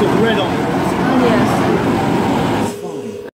It's a red on.